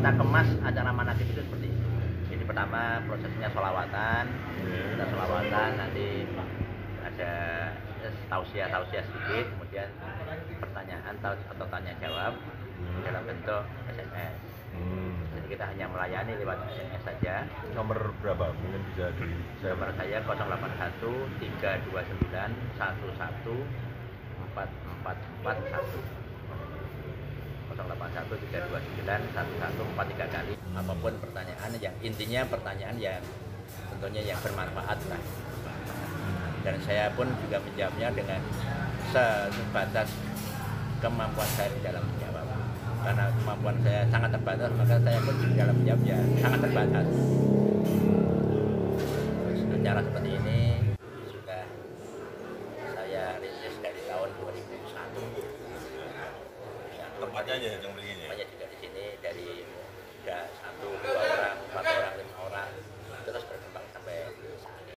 kita kemas acara manasik itu seperti itu. Jadi pertama prosesnya solawatan, kita solawatan nanti ada tausiah tausiah sedikit, kemudian pertanyaan atau tanya jawab dalam bentuk SMS. Hmm. Jadi kita hanya melayani lewat SMS saja. Nomor berapa? Mungkin bisa di saya Nomor saya 081 329 11 4441. 081 329 1143 kali. Apa pun pertanyaan yang intinya pertanyaan yang tentunya yang bermanfaat lah. Dan saya pun juga menjawabnya dengan sebatas kemampuan saya di dalam menjawab. Karena kemampuan saya sangat terbatas, maka saya pun di dalam menjawab ya sangat terbatas. Tempatnya aja yang begini. Banyak juga di sini sudah